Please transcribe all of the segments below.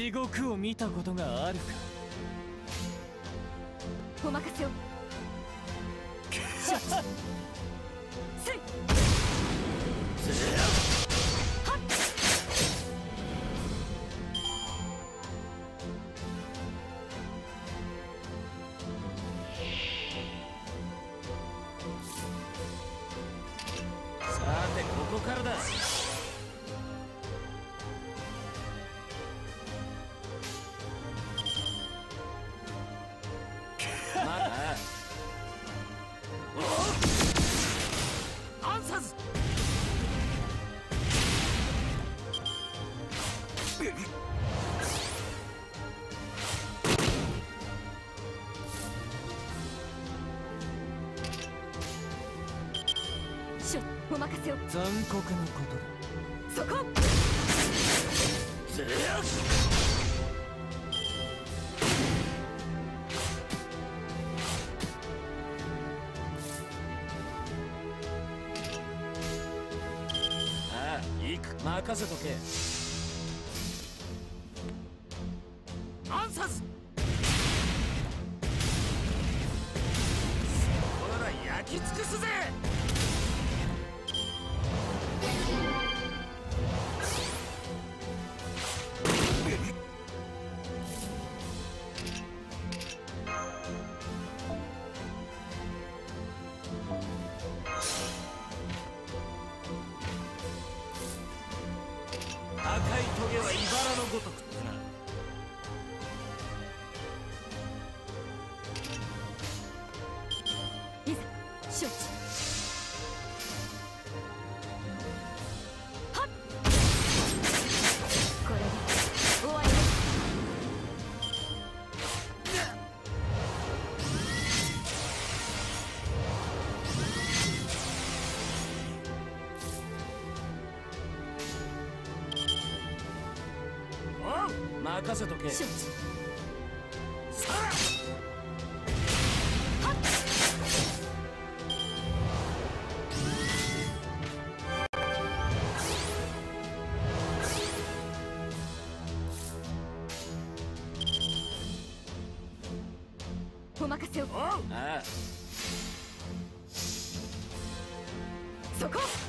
地獄を見たことがある。かお任せを せい。酷なことだ。そこ。ああ行く。任せとけ。せとけ。承知さお任せを。ああ。そこ。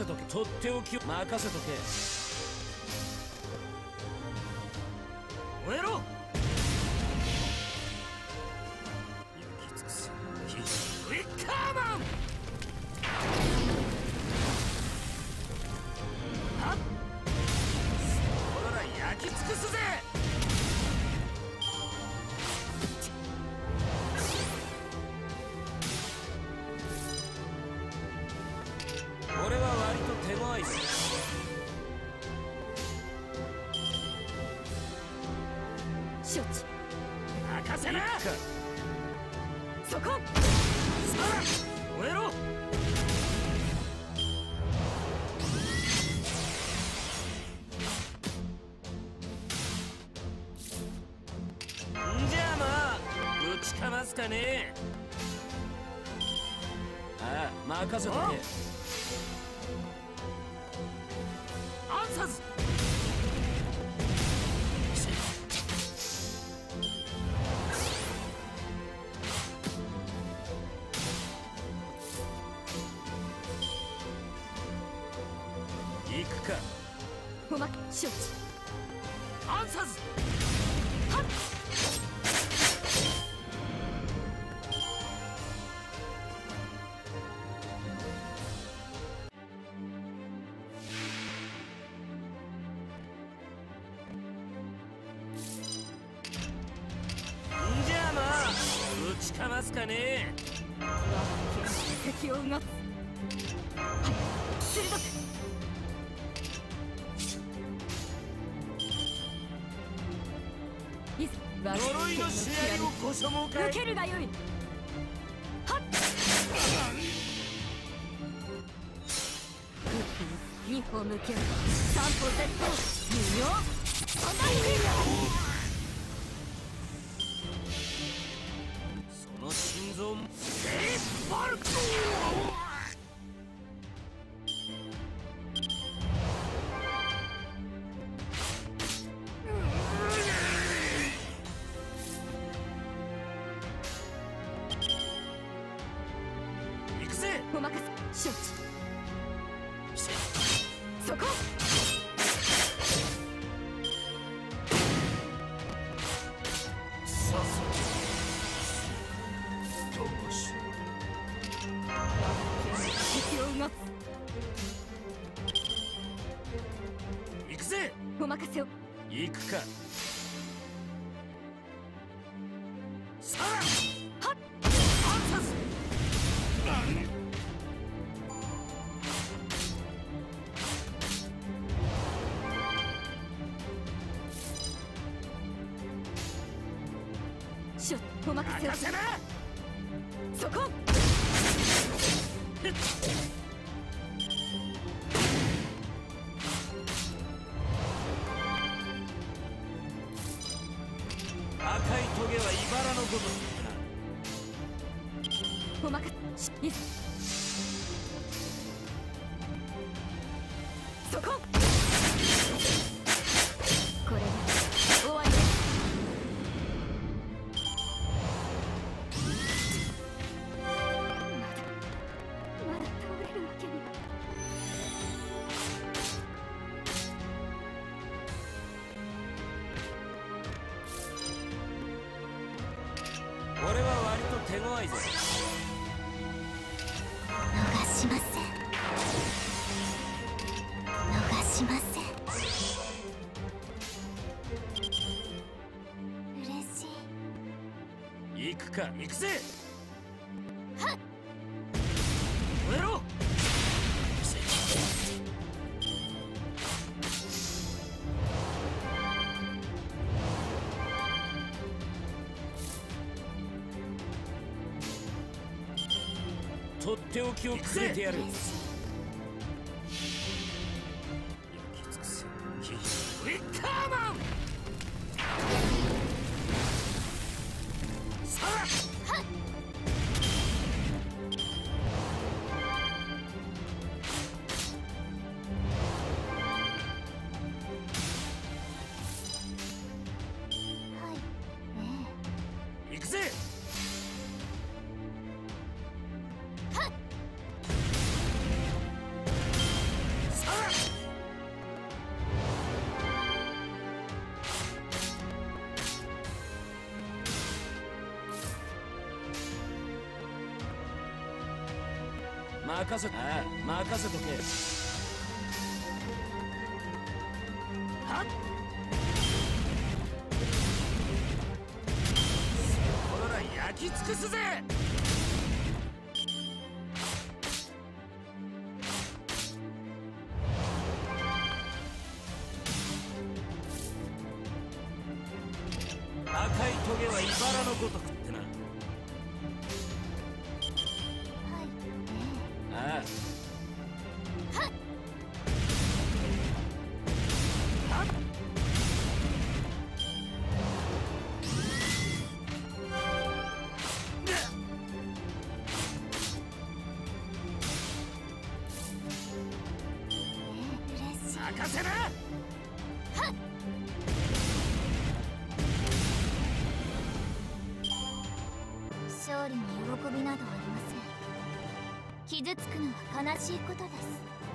せとけ。とっておき任せとけ。たね。ああ任せとけ。気を動す鋭くい呪いの試合をこそもか受けるがよいはっ歩向け歩無用任せを行くか。お任せい行くか行くぜ。とっ。ておきをくれてやる。任せああ任せとけ。任せな勝利に喜びなどありません。傷つくのは悲しいことです。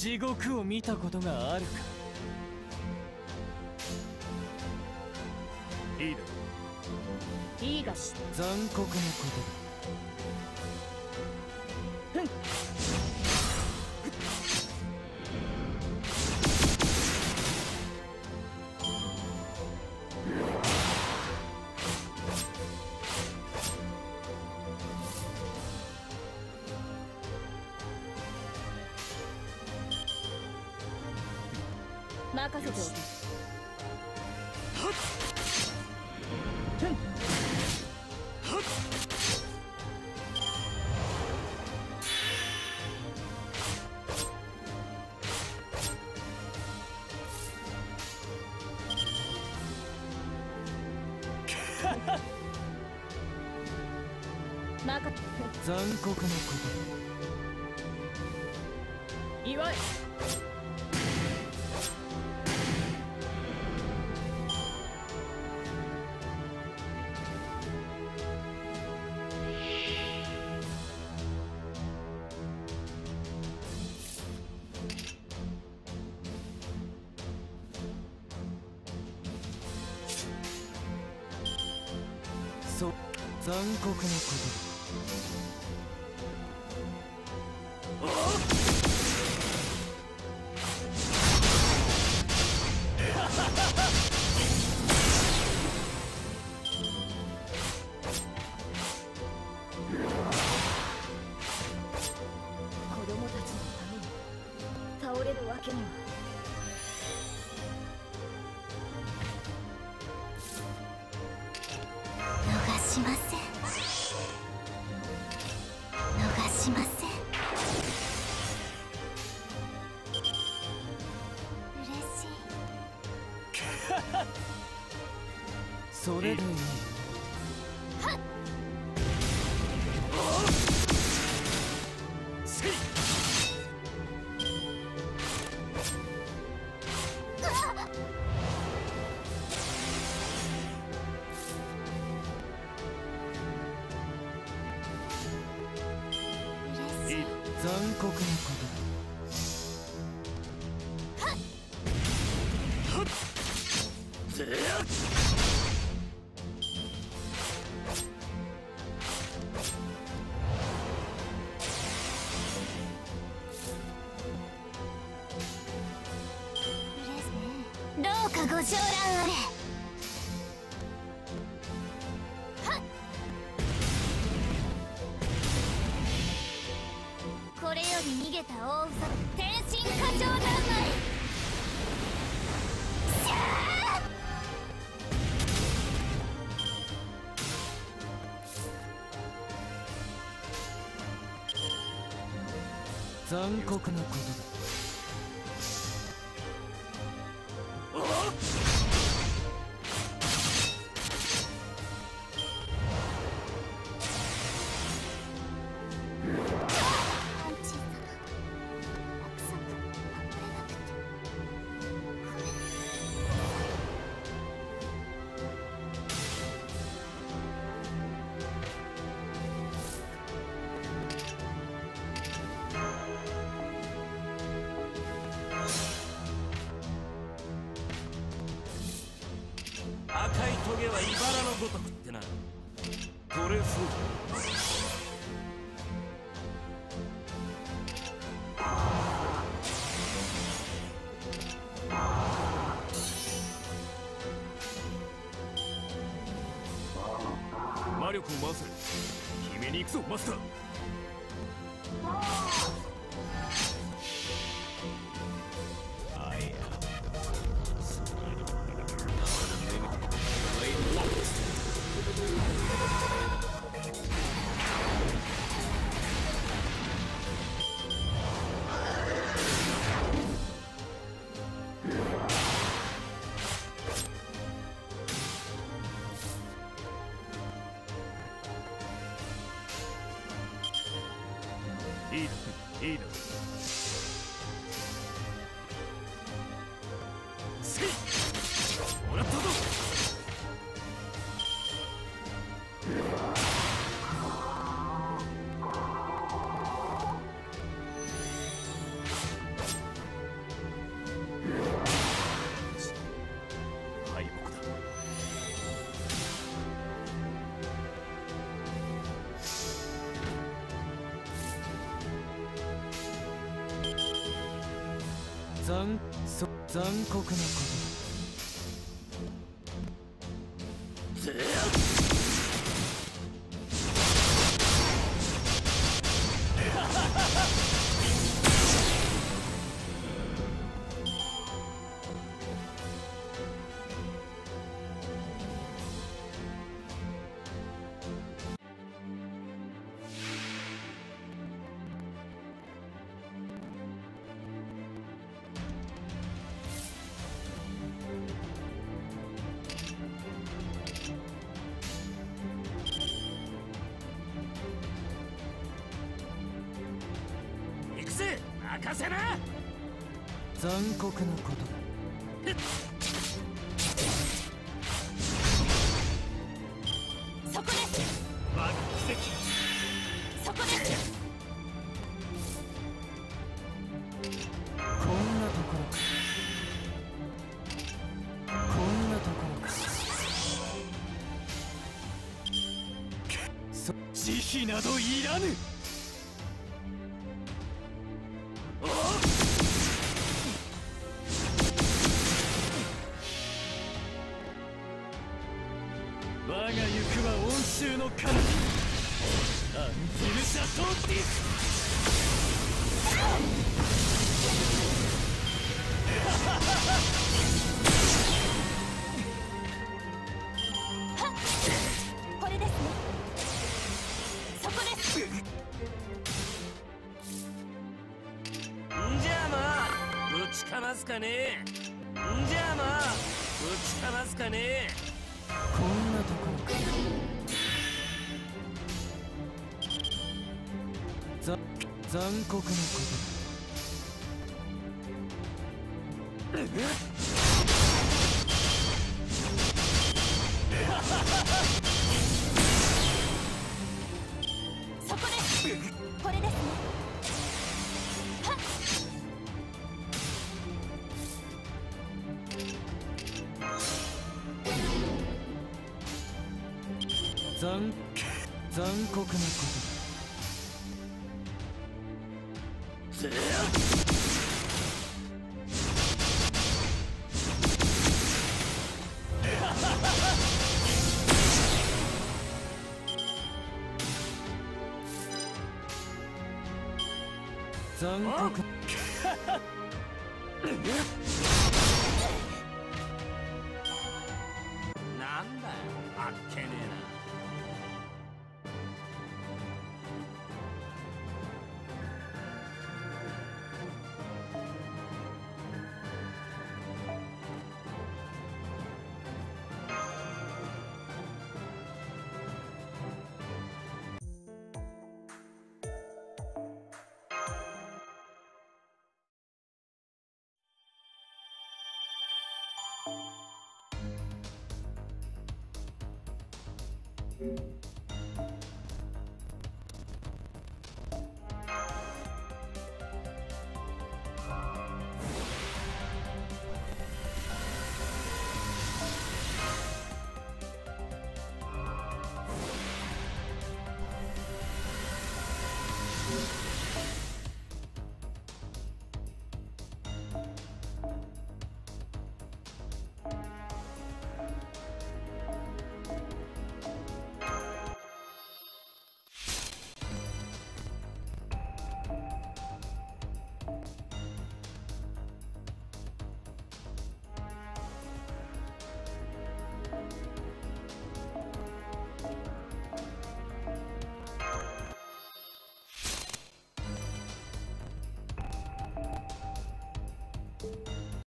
地獄を見たことがあるか。いいだいいがし残酷なこと任残酷なこと。祝いそう酷なことだはっどうかご承覧あれ。これより逃げた大嘘天神過剰三昧しゃ残酷なこと魔力を回せ決めに行くぞマスター。残酷なこと。任せな。残酷なことだ。そこで。す我が奇跡そこで。すこんなところか。こんなところか。そ慈悲などいらぬねんじゃあまあぶちかますかねこんなところか。ざ残酷なこと。だ残酷なこと。だうん